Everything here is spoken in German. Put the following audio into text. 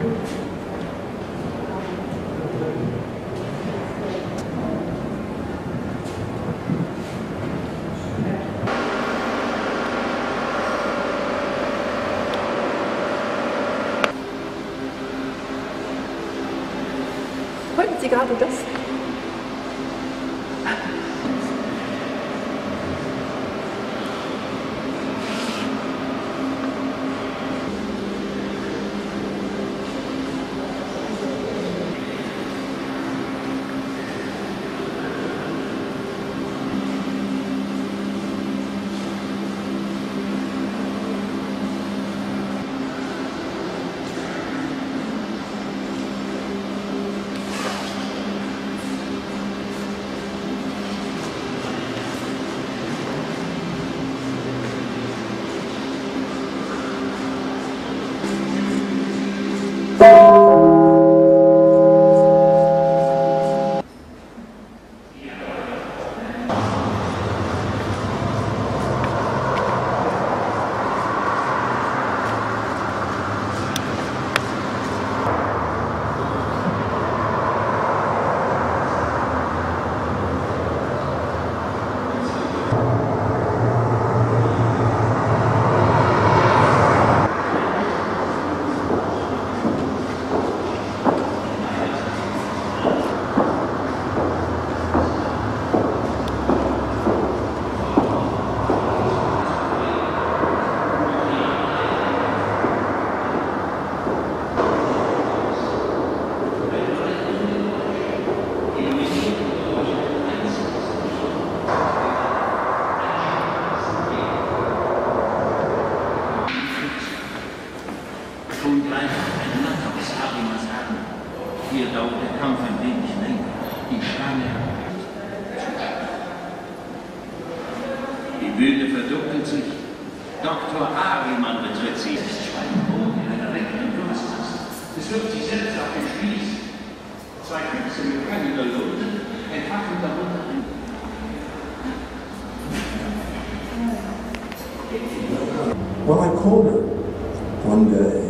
Heute gerade das. Schon gleich einander was Harima sagen. Hier dauert der Kampf ein wenig länger. Die Schlange. Die Bühne verdunkelt sich. Dr. Ariman betritt sie. Es ist Schweinebrot in einer leckeren Wurstmasse. Es wirft sich selbst auf den Spieß. Zwei Füchse mit keiner Lunte entfachen darunter ein Well, I called her one day,